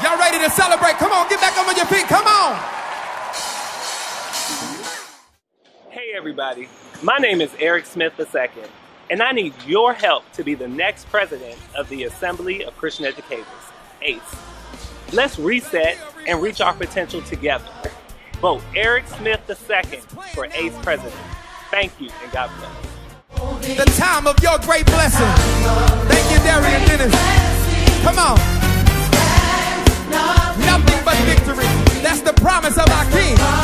Y'all ready to celebrate? Come on, get back up on your feet. Come on. Hey, everybody. My name is Eric Smith II, and I need your help to be the next president of the Assembly of Christian Educators, ACE. Let's reset and reach our potential together. Vote Eric Smith II for ACE president. Thank you, and God bless. The time of your great blessing. me.